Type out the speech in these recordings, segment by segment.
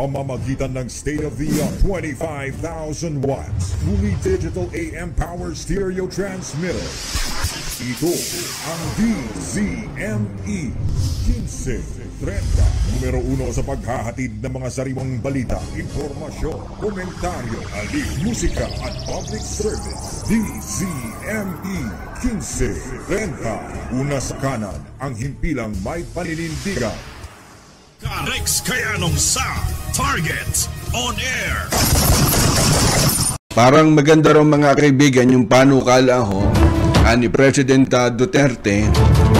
pamamagitan ng state-of-the-art 25,000 watts fully digital AM power stereo transmitter. Ito ang DZME 1530, numero uno sa paghahatid ng mga sariwang balita, impormasyon, komentaryo, alik, musika at public service. DZME 1530, una sa kanan, ang himpilang may paninindigan. Karex Kayanong sa Target On Air. Parang maganda raw mga kaibigan yung panukala ho ah, ni President Duterte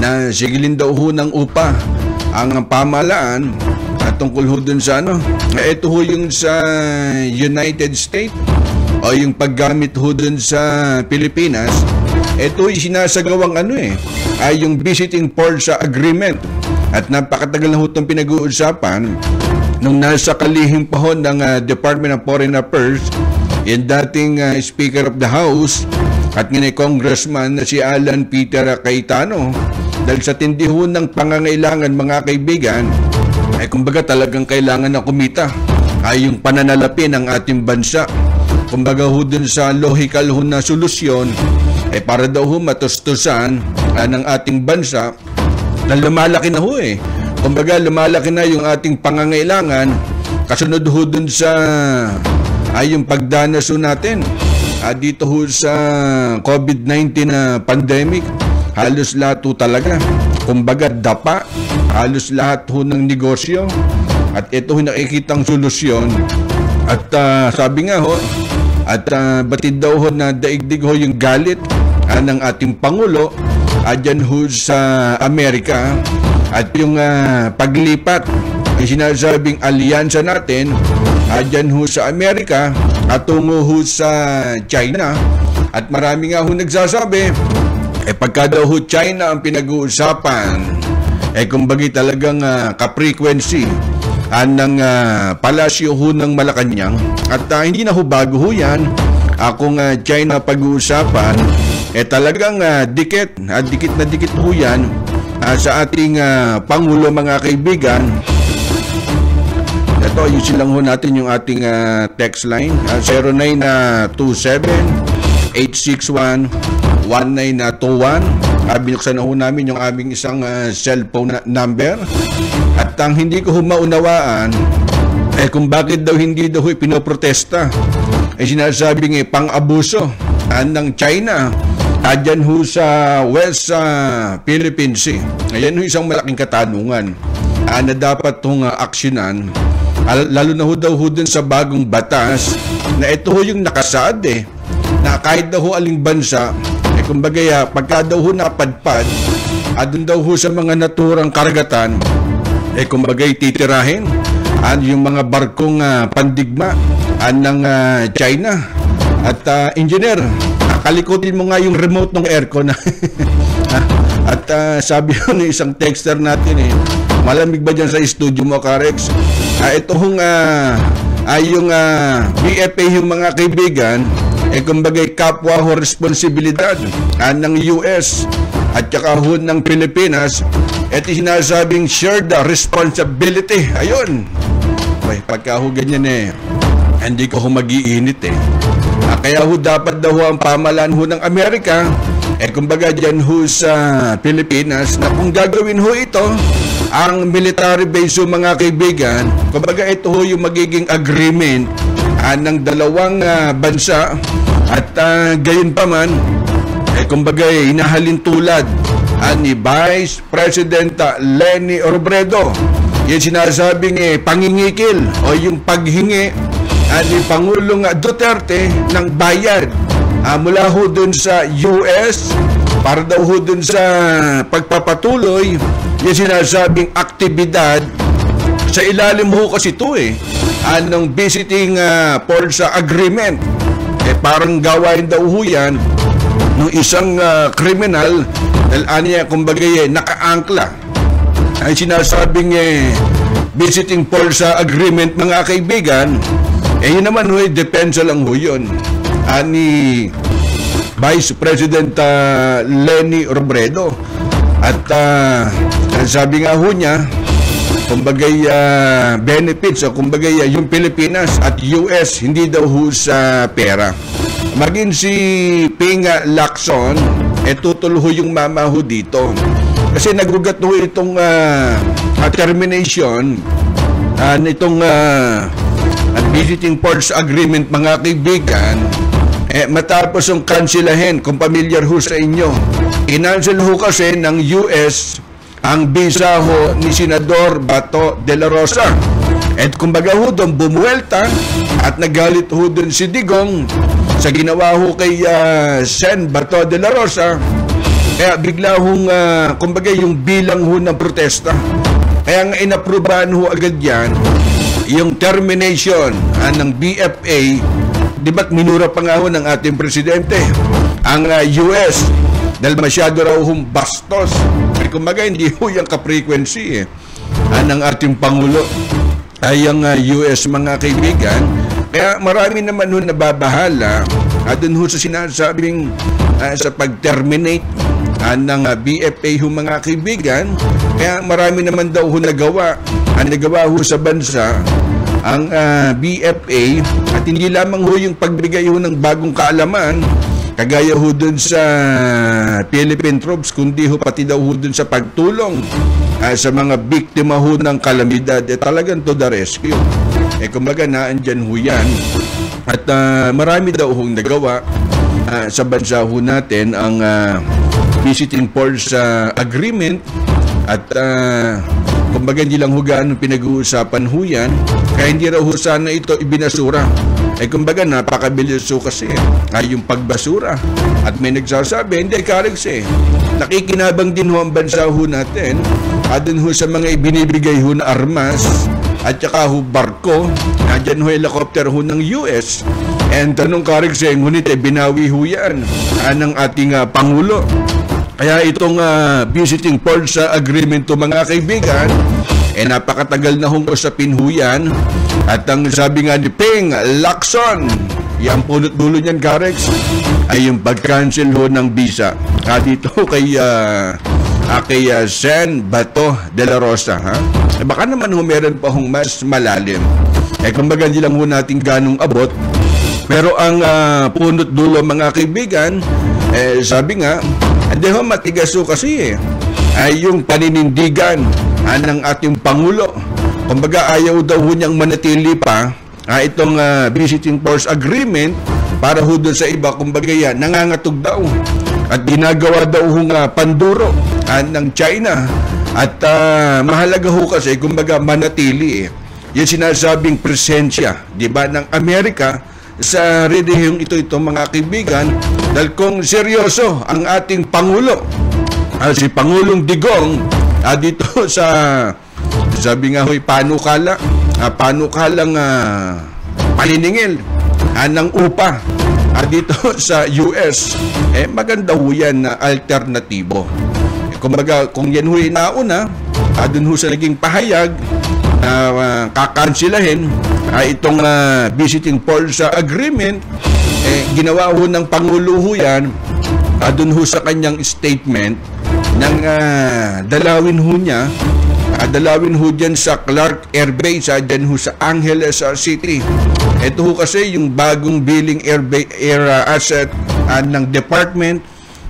na sigilin daw ho ng upa ang pamalaan at tungkol ho dun sa ano. Ito ho yung sa United States o yung paggamit ho dun sa Pilipinas. Ito yung sinasagawang ano eh, ay yung visiting port sa agreement. At napakatagal na ho itong pinag-uusapan. Nung nasa kalihim pa ho ng ah, Department of Foreign Affairs yung dating ah, Speaker of the House at ngayon ay Congressman na si Alan Peter Cayetano dahil sa tindi ho ng pangangailangan mga kaibigan ay kumbaga talagang kailangan na kumita. Ay yung pananalapi ng ating bansa. Kumbaga ho dun sa logical ho na solusyon ay para daw ho matustusan ah, ng ating bansa na lumalaki na ho eh. Kumbaga lumalaki na yung ating pangangailangan. Kasunod ho dun sa ay yung pagdanas ho natin. Ah, dito ho sa COVID-19 na pandemic halos lahat ho talaga. Kumbaga dapa. Halos lahat ho ng negosyo. At ito ho nakikitang solusyon. At ah, sabi nga ho at uh, batid daw ho na daigdig ho yung galit ah, ng ating Pangulo uh, dyan ho sa Amerika. At yung ah, paglipat ay sinasabing alyansa natin uh, dyan ho sa Amerika at tungo ho sa China. At marami nga ho nagsasabi eh pagka daw ho China ang pinag-uusapan eh kumbagi talagang uh, ka-frequency uh, ng uh, palasyo ho ng Malacanang. At uh, hindi na ho bago ho yan. Akong uh, China pag-uusapan eh talagang uh, dikit. Uh, dikit na dikit ho yan uh, sa ating uh, Pangulo mga kaibigan. Ito ayusin lang ho natin yung ating uh, text line. Uh, 0927 861 1921 uh, binuksan na ho namin yung aming isang uh, cellphone number. At ang hindi ko ho maunawaan eh kung bakit daw hindi daw pinoprotesta eh sinasabing eh pang-abuso uh, ng China uh, dyan ho sa West uh, Philippine Sea. Ayan ho isang malaking katanungan. Uh, na dapat hong uh, aksyonan. Al- lalo na ho daw ho dun sa bagong batas na ito ho yung nakasaad eh. Na kahit daw ho aling bansa eh kumbaga ya, pagka daw ho napadpad adun daw ho sa mga naturang karagatan eh kumbaga titirahin an yung mga barkong ah, pandigma an ng ah, China. At ah, engineer kalikutin mo nga yung remote ng aircon at ah, sabi ng isang texter natin eh malamig ba dyan sa studio mo Karex? Ah, ito hong ah, ay yung ah, BFA yung mga kaibigan eh kumbaga kapwa ho responsibilidad ah, ng US at saka ho ng Pilipinas. Ito sinasabing shared responsibility. Ayun. Ay, pagka ho ganyan eh hindi ko ho mag-iinit eh. Ah, kaya ho dapat daw ang pamalaan ho ng Amerika. Eh kumbaga dyan ho sa Pilipinas na kung gagawin ho ito ang military base ho mga kaibigan kumbaga ito ho yung magiging agreement ah, ng dalawang ah, bansa. At uh, gayon pa man eh kumbaga eh, hinahalin tulad ah, ni Vice President ah, Lenny Robredo. Yung sinasabing eh, pangingikil o yung paghingi ah, ni Pangulong ah, Duterte ng bayad ah, mula ho dun sa US para daw ho dun sa pagpapatuloy yung sinasabing aktibidad. Sa ilalim ho kasi ito eh anong visiting uh, sa agreement. Eh parang gawain daw ho yan ng isang ah, kriminal dahil aniya kumbaga eh, nakaangkla. Ay sinasabing eh, visiting sa agreement mga kaibigan eh naman ho, depensa lang ho yun ani Vice President ah, Lenny Robredo at ah, sabi nga ho niya kumbagay ah, benefits o kumbagay ah, yung Pilipinas at US hindi daw ho sa pera. Maging si Pinga Lacson, eh tutol ho yung mama ho dito. Kasi nagugat ho itong ah, termination ah, nitong ah, at visiting ports agreement mga kaibigan eh, matapos yung kansilahin, kung familiar ho sa inyo, inansel ho kasi ng US ang visa ho ni Senador Bato de la Rosa. At kumbaga ho doon bumuelta at nagalit ho doon si Digong sa ginawa ho kay ah, Sen Bato de la Rosa. Kaya bigla hong, ah, kumbaga yung bilang ho ng protesta. Kaya nga inaprubahan ho agad yan yung termination ah, ng BFA di ba't minura pa nga ho ng ating presidente ang ah, US dahil masyado raw hong bastos. Ay kumbaga hindi ho yung ka-frequency eh, ah, ng ating Pangulo ay ang ah, US mga kaibigan. Kaya marami naman ho nababahala uh, dun ho sa sinasabing ah, sa pag-terminate ah, ng ah, BFA ho mga kaibigan. Kaya marami naman daw ho nagawa. Ang nagawa ho sa bansa ang ah, BFA at hindi lamang ho yung pagbigay ho ng bagong kaalaman kagaya ho dun sa Philippine troops kundi ho pati daw ho dun sa pagtulong ah, sa mga biktima ho ng kalamidad eh talagang to the rescue eh kumbaga naandyan ho yan at ah, marami daw hong nagawa ah, sa bansa ho natin ang ah, visiting ports ah, agreement at ah, kumbaga hindi lang ho gaano pinag-uusapan ho yan kaya hindi raw ho sana ito ibinasura. Eh kumbaga napakabilis ho kasi ay yung pagbasura. At may nagsasabi hindi Karex eh nakikinabang din ho ang bansa ho natin at dun ho sa mga ibinibigay ho na armas at saka ho barko. Nandyan ho helicopter ho ng US and tanong Karex eh ngunit eh binawi ho yan ah, ng ating ah, Pangulo kaya itong ah, visiting ports sa agreement to mga kaibigan, eh napakatagal na hong usapin ho yan. At ang sabi nga ni Ping Lacson, yung punot dulo niyan, Karex, ay yung pag-cancel ho ng visa. Ah, dito kay, ah, ah, kay ah, Sen Bato de la Rosa. Ha? Eh, baka naman ho meron pa hong mas malalim. Eh kumbaga hindi lang ho natin ganong abot. Pero ang ah, punot dulo mga kaibigan, eh, sabi nga, hindi ho matigas ho kasi eh, ay yung paninindigan ah, ng ating Pangulo. Kumbaga ayaw daw ho niyang manatili pa ah, itong ah, visiting force agreement para ho doon sa iba, kumbaga yan, nangangatog daw. At ginagawa daw ho nga panduro ah, ng China. At ah, mahalaga ho kasi, kumbaga manatili eh. Yung sinasabing presensya, di ba, ng Amerika sa redihong ito ito mga kaibigan dahil kung seryoso ang ating Pangulo ah, si Pangulong Digong ah, dito sa sabi nga ho'y panukala ah, panukalang ah, paniningil ah, ng upa ah, dito sa US eh maganda ho yan na alternatibo. Eh, kumbaga kung yan ho'y nauna ah, dun ho sa naging pahayag uh, kakansilahin uh, itong uh, visiting uh, agreement eh, ginawa ho ng Pangulo ho yan uh, dun ho sa kanyang statement ng uh, dalawin ho niya uh, dalawin ho dyan sa Clark Air Base uh, dyan ho sa Angeles uh, City ito ho kasi yung bagong billing air, air uh, asset uh, ng Department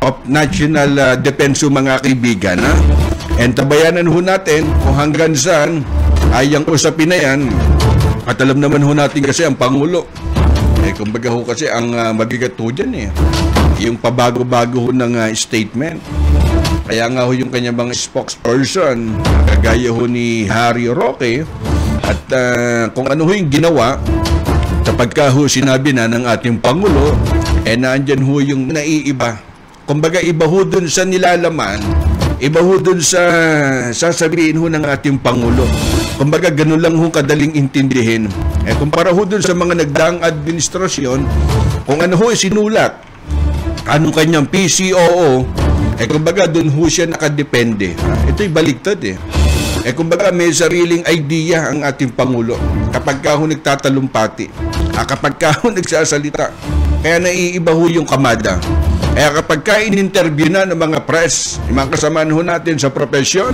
of National uh, Defense mga kaibigan ha? and tabayanan ho natin kung hanggang saan ay ang usapin na yan. At alam naman ho natin kasi ang Pangulo. Eh kumbaga ho kasi ang uh, mabigat ho dyan eh. Yung pabago-bago ho ng uh, statement. Kaya nga ho yung kanyang mga spokesperson kagaya ho ni Harry Roque at uh, kung ano ho yung ginawa kapag ka ho sinabi na ng ating Pangulo eh naandyan ho yung naiiba. Kumbaga iba ho dun sa nilalaman iba ho dun sa sasabihin ho ng ating Pangulo. Kumbaga, ganun lang ho kadaling intindihin. Eh, kumpara ho dun sa mga nagdaang administrasyon, kung ano ho sinulat, anong kanyang PCOO, eh kumbaga dun ho siya nakadepende. Ito'y baliktad eh. Eh kumbaga may sariling idea ang ating Pangulo kapag ka ho nagtatalumpati, ah, kapag ka ho nagsasalita. Kaya naiiba ho yung kamada. Kaya kapag ka in-interview na ng mga press, yung mga kasamaan ho natin sa profesyon,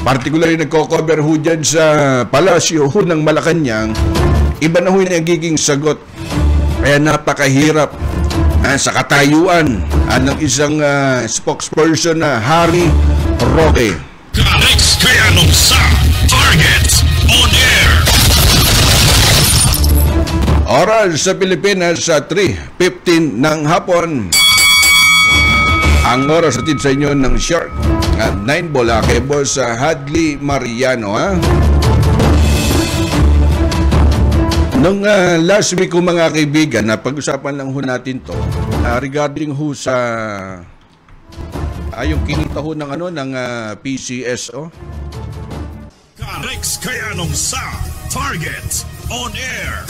particularly nagko-cover ho dyan sa palasyo ho ng Malacanang, iba na ho yung nagiging sagot. Kaya napakahirap ah, sa katayuan ah, ng isang ah, spokesperson na Harry Roque. Ka-Rex Kayanong sa Target On Air. Oras sa Pilipinas sa 3.15 ng hapon. Ang oras natin sa inyo ng Shark at 9 bola kay Boss ah, Hadley Mariano. Ha? Nung ah, last week ko mga kaibigan, na pag-usapan lang ho natin to ah, regarding ho sa ay yung kinita ho ng ano ng ah, PCSO. Ka-Rex Kayanong sa Target On Air.